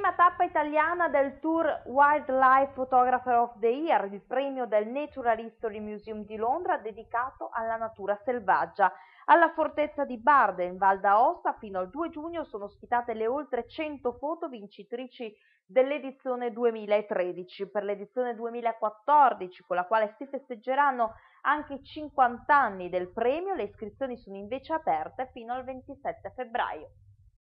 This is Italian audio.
Prima tappa italiana del Tour Wildlife Photographer of the Year, il premio del Natural History Museum di Londra dedicato alla natura selvaggia. Alla fortezza di Barde, in Val d'Aosta, fino al 2 giugno sono ospitate le oltre 100 foto vincitrici dell'edizione 2013. Per l'edizione 2014, con la quale si festeggeranno anche i 50 anni del premio, le iscrizioni sono invece aperte fino al 27 febbraio.